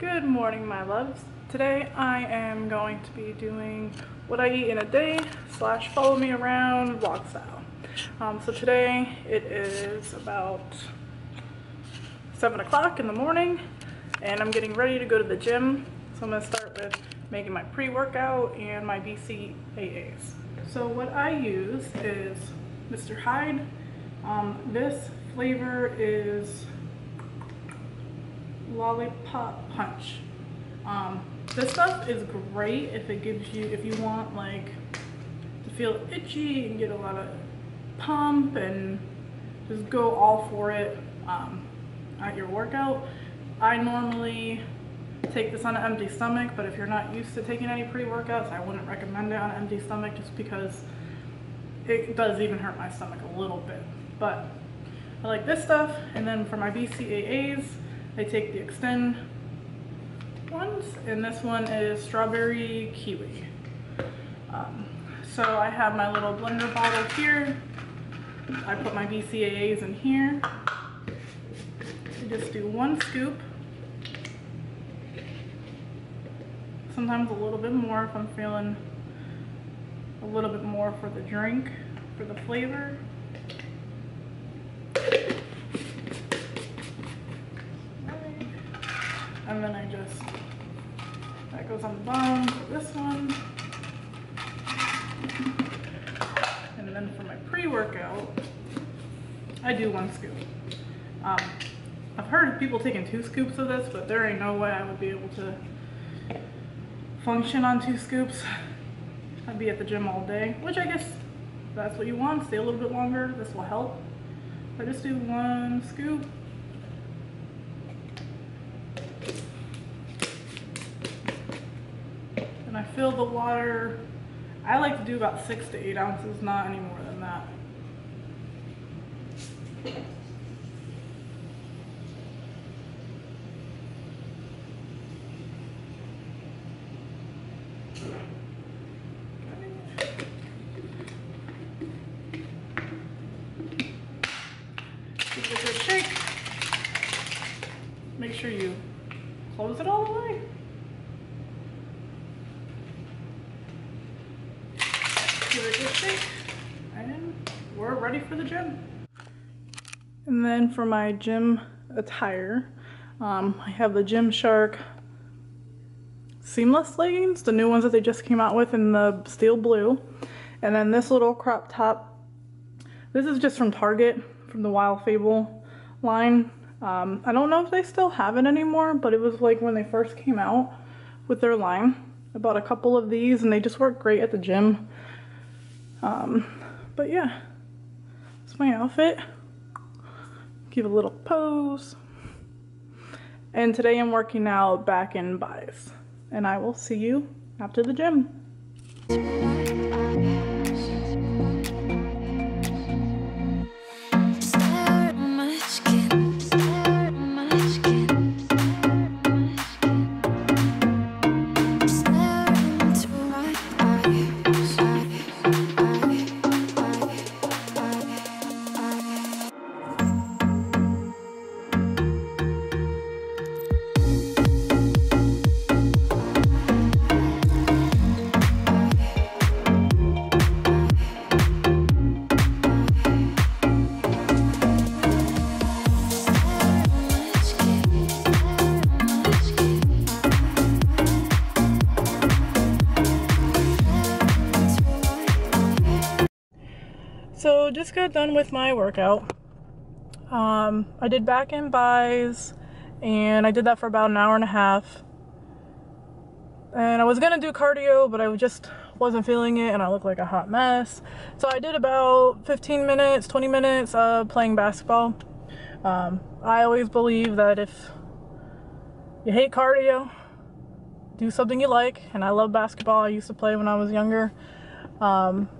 Good morning, my loves. Today I am going to be doing what I eat in a day slash follow me around vlog style. Um, so today it is about 7 o'clock in the morning and I'm getting ready to go to the gym. So I'm going to start with making my pre-workout and my BCAAs. So what I use is Mr. Hyde. Um, this flavor is lollipop punch. Um, this stuff is great if it gives you if you want like to feel itchy and get a lot of pump and just go all for it um, at your workout. I normally take this on an empty stomach but if you're not used to taking any pre-workouts I wouldn't recommend it on an empty stomach just because it does even hurt my stomach a little bit. But I like this stuff and then for my BCAAs I take the Xtend ones, and this one is strawberry kiwi. Um, so I have my little blender bottle here. I put my BCAAs in here. I just do one scoop. Sometimes a little bit more if I'm feeling a little bit more for the drink, for the flavor. And then I just, that goes on the bottom for this one. And then for my pre-workout, I do one scoop. Um, I've heard of people taking two scoops of this, but there ain't no way I would be able to function on two scoops. I'd be at the gym all day, which I guess that's what you want, stay a little bit longer, this will help. I just do one scoop fill the water. I like to do about six to eight ounces, not any more than that. Give it a good shake. Make sure you close it all the way. and we're ready for the gym. And then for my gym attire, um, I have the Gymshark seamless leggings, the new ones that they just came out with in the steel blue. And then this little crop top. This is just from Target, from the Wild Fable line. Um, I don't know if they still have it anymore, but it was like when they first came out with their line. I bought a couple of these and they just work great at the gym. Um, but yeah, my outfit. Give a little pose. And today I'm working out back in bis. And I will see you after the gym. Just got done with my workout. Um, I did back and bis and I did that for about an hour and a half. And I was gonna do cardio, but I just wasn't feeling it and I looked like a hot mess. So I did about 15 minutes, 20 minutes of playing basketball. Um, I always believe that if you hate cardio, do something you like. And I love basketball. I used to play when I was younger. Um,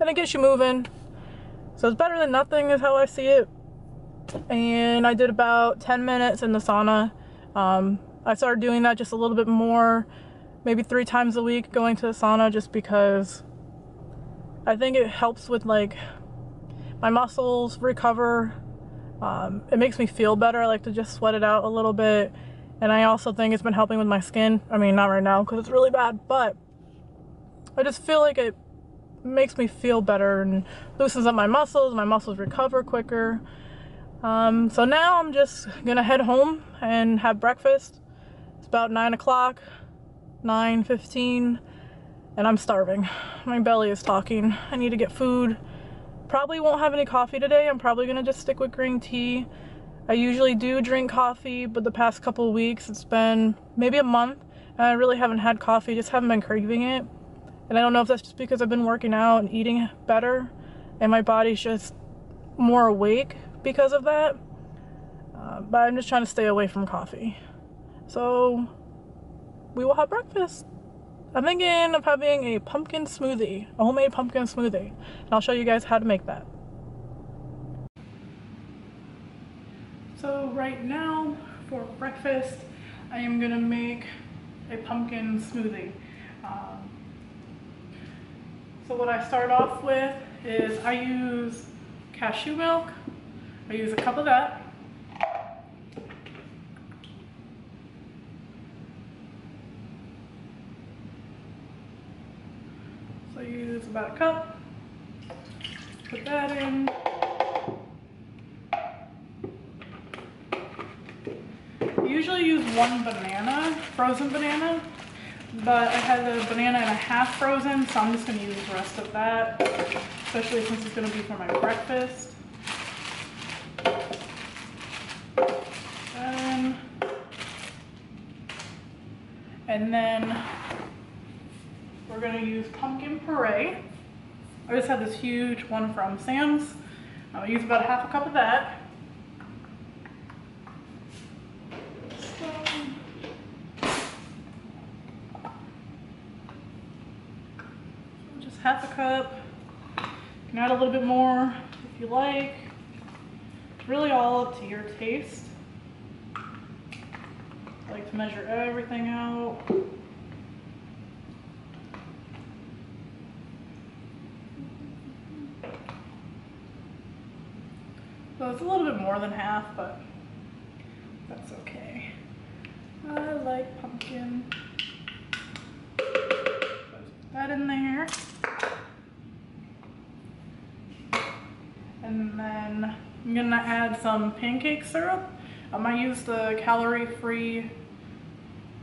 and it gets you moving. So it's better than nothing is how I see it. And I did about 10 minutes in the sauna. Um, I started doing that just a little bit more, maybe three times a week going to the sauna just because I think it helps with like my muscles recover. Um, it makes me feel better. I like to just sweat it out a little bit And I also think it's been helping with my skin. I mean, not right now because it's really bad, but I just feel like it makes me feel better and loosens up my muscles. My muscles recover quicker. Um, so now I'm just gonna head home and have breakfast. It's about nine o'clock, 9:15, and I'm starving. My belly is talking. I need to get food. Probably won't have any coffee today. I'm probably gonna just stick with green tea. I usually do drink coffee, but the past couple weeks it's been maybe a month and I really haven't had coffee, just haven't been craving it. And I don't know if that's just because I've been working out and eating better and my body's just more awake because of that. Uh, but I'm just trying to stay away from coffee. So we will have breakfast. I'm thinking of having a pumpkin smoothie, a homemade pumpkin smoothie. And I'll show you guys how to make that. So right now for breakfast, I am gonna make a pumpkin smoothie. Um, so what I start off with is I use cashew milk. I use a cup of that. So I use about a cup. Put that in. usually use one banana, frozen banana, but I had the banana and a half frozen, so I'm just gonna use the rest of that, especially since it's gonna be for my breakfast. And, and then we're gonna use pumpkin puree. I just had this huge one from Sam's. I'm gonna use about half a cup of that. Half a cup. You can add a little bit more if you like. It's really all up to your taste. I like to measure everything out. So it's a little bit more than half, but that's okay. I like pumpkin. Put that in there. And then I'm gonna add some pancake syrup. I use the calorie-free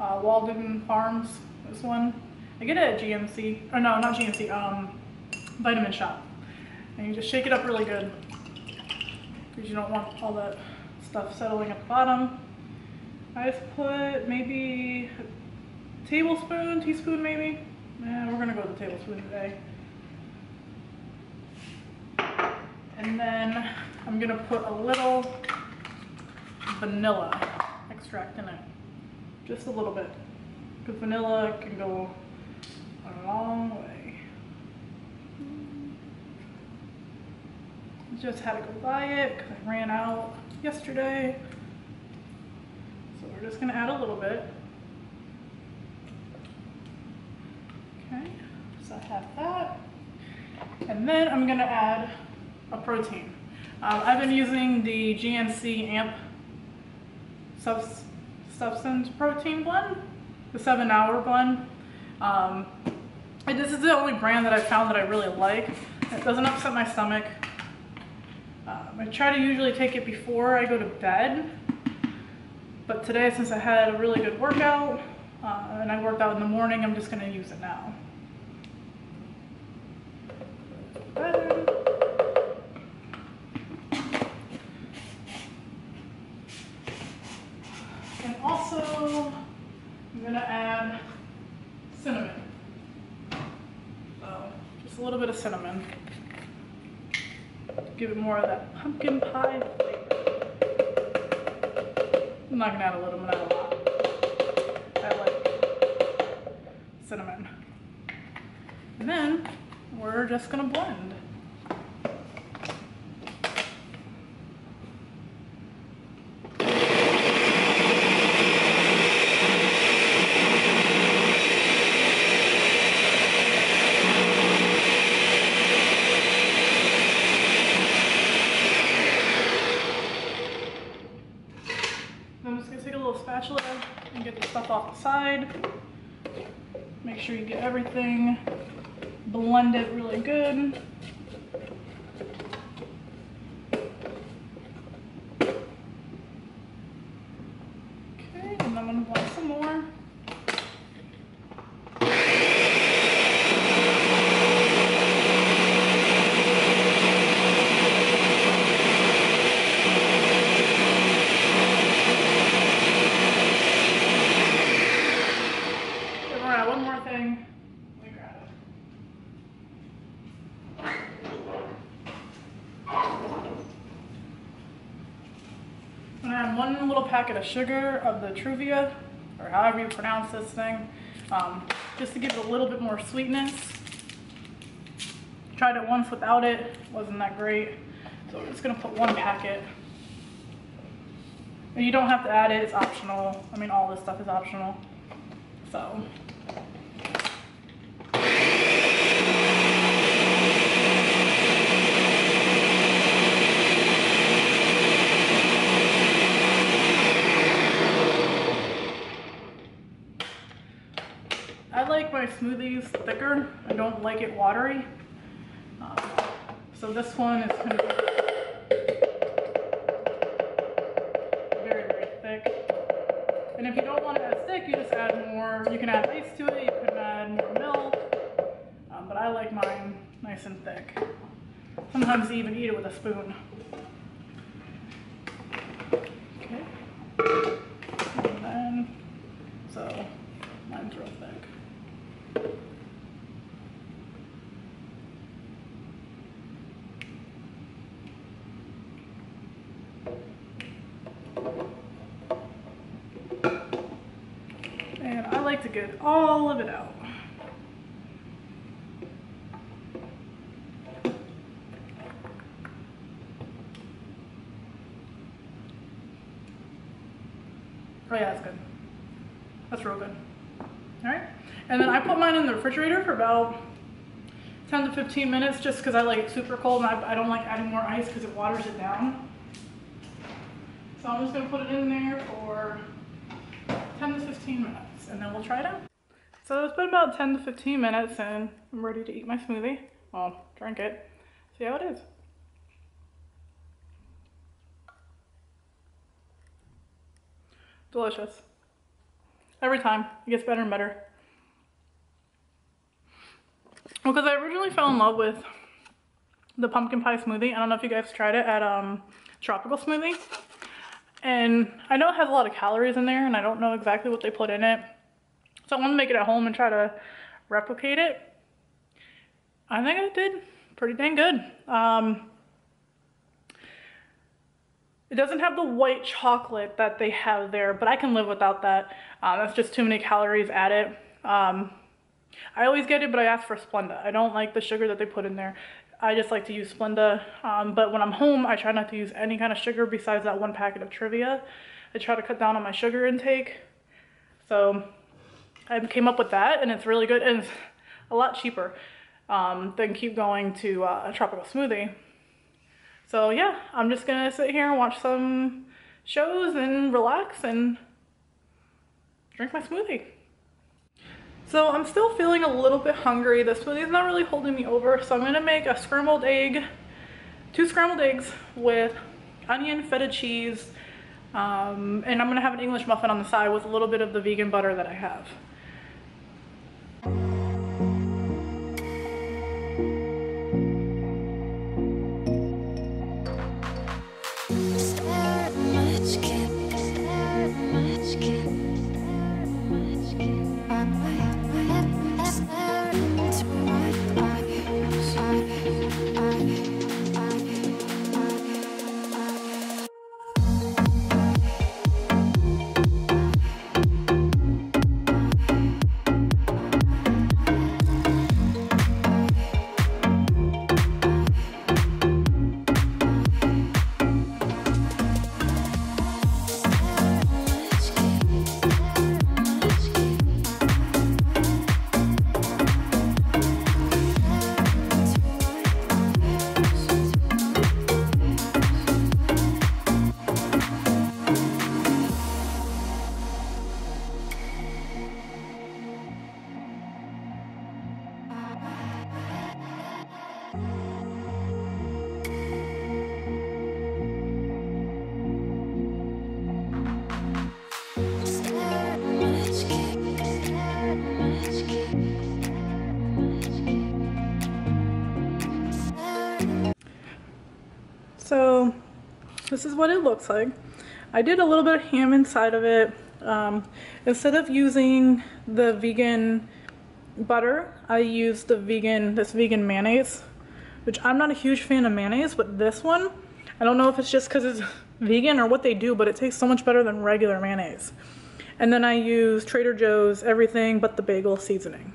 uh, Walden Farms, this one. I get it at GNC, or no, not GMC, um, Vitamin Shoppe. And you just shake it up really good because you don't want all that stuff settling at the bottom. I just put maybe a tablespoon, teaspoon maybe. Yeah, we're gonna go with the tablespoon today. And then I'm gonna put a little vanilla extract in it. Just a little bit. Because vanilla can go a long way. Just had to go buy it because I ran out yesterday. So we're just gonna add a little bit. Okay, so I have that. And then I'm gonna add a protein. Um, I've been using the GNC AMP subs substance protein blend, the seven hour blend. Um, this is the only brand that I found that I really like. It doesn't upset my stomach. Um, I try to usually take it before I go to bed. But today, since I had a really good workout, uh, and I worked out in the morning, I'm just gonna use it now. Little bit of cinnamon. Give it more of that pumpkin pie flavor. I'm not gonna add a little, I'm gonna a lot. I like cinnamon. And then we're just gonna blend. Packet of sugar of the Truvia, or however you pronounce this thing, um, just to give it a little bit more sweetness. Tried it once without it, wasn't that great. So I'm just gonna put one packet. And you don't have to add it, it's optional. I mean, all this stuff is optional. So. I like my smoothies thicker. I don't like it watery. Um, so this one is to be very, very thick. And if you don't want it as thick, you just add more. You can add ice to it. You can add more milk. Um, but I like mine nice and thick. Sometimes you even eat it with a spoon. Okay. And then, so mine's real thick. And I like to get all of it out. Oh yeah, that's good. That's real good. All right. And then I put mine in the refrigerator for about 10 to 15 minutes just because I like it super cold and I, I don't like adding more ice because it waters it down. So I'm just gonna put it in there for 10 to 15 minutes and then we'll try it out. So it's been about 10 to 15 minutes and I'm ready to eat my smoothie. Well, drink it. See how it is. Delicious. Every time, it gets better and better. Because I originally fell in love with the pumpkin pie smoothie. I don't know if you guys tried it at um, Tropical Smoothie. And I know it has a lot of calories in there and I don't know exactly what they put in it. So I want to make it at home and try to replicate it. I think I did pretty dang good. Um, it doesn't have the white chocolate that they have there, but I can live without that. Um, that's just too many calories added. Um, I always get it, but I ask for Splenda. I don't like the sugar that they put in there. I just like to use Splenda. Um, but when I'm home, I try not to use any kind of sugar besides that one packet of Truvia. I try to cut down on my sugar intake. So I came up with that, and it's really good, and it's a lot cheaper um, than keep going to uh, a tropical smoothie. So yeah, I'm just gonna sit here and watch some shows and relax and drink my smoothie. So I'm still feeling a little bit hungry. This The smoothie's not really holding me over, so I'm gonna make a scrambled egg, two scrambled eggs with onion, feta cheese, um, and I'm gonna have an English muffin on the side with a little bit of the vegan butter that I have. This is what it looks like. I did a little bit of ham inside of it. Um, instead of using the vegan butter, I used the vegan, this vegan mayonnaise, which I'm not a huge fan of mayonnaise, but this one, I don't know if it's just because it's vegan or what they do, but it tastes so much better than regular mayonnaise. And then I use Trader Joe's everything but the bagel seasoning.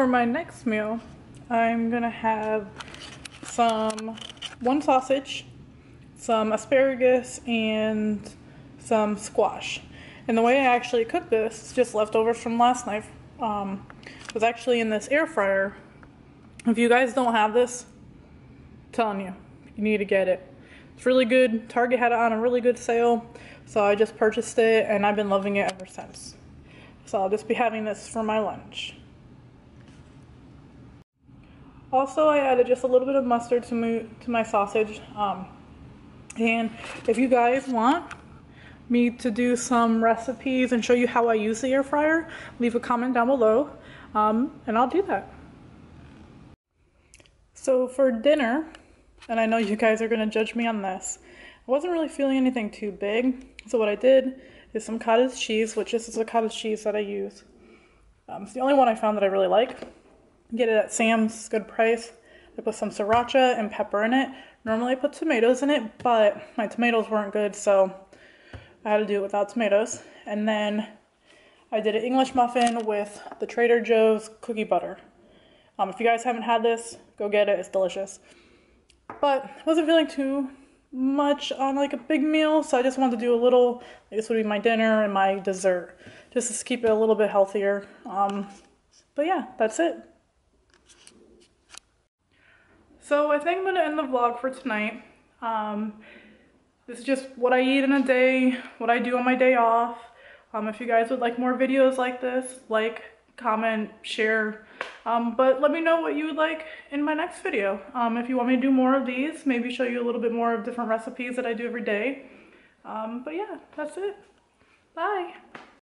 For my next meal, I'm gonna have some one sausage, some asparagus, and some squash. And the way I actually cook this is just leftovers from last night. Um, was actually in this air fryer. If you guys don't have this, I'm telling you, you need to get it. It's really good. Target had it on a really good sale, so I just purchased it and I've been loving it ever since. So I'll just be having this for my lunch. Also, I added just a little bit of mustard to my, to my sausage. Um, and if you guys want me to do some recipes and show you how I use the air fryer, leave a comment down below um, and I'll do that. So for dinner, and I know you guys are going to judge me on this, I wasn't really feeling anything too big. So what I did is some cottage cheese, which this is the cottage cheese that I use. Um, it's the only one I found that I really like. Get it at Sam's, good price. I put some sriracha and pepper in it. Normally I put tomatoes in it, but my tomatoes weren't good, so I had to do it without tomatoes. And then I did an English muffin with the Trader Joe's cookie butter. Um, if you guys haven't had this, go get it. It's delicious. But I wasn't feeling too much on like a big meal, so I just wanted to do a little. This would be my dinner and my dessert, just to keep it a little bit healthier. Um, but yeah, that's it. So I think I'm gonna end the vlog for tonight. Um, this is just what I eat in a day, what I do on my day off. Um, if you guys would like more videos like this, like, comment, share. Um, but let me know what you would like in my next video. Um, if you want me to do more of these, maybe show you a little bit more of different recipes that I do every day. Um, but yeah, that's it. Bye.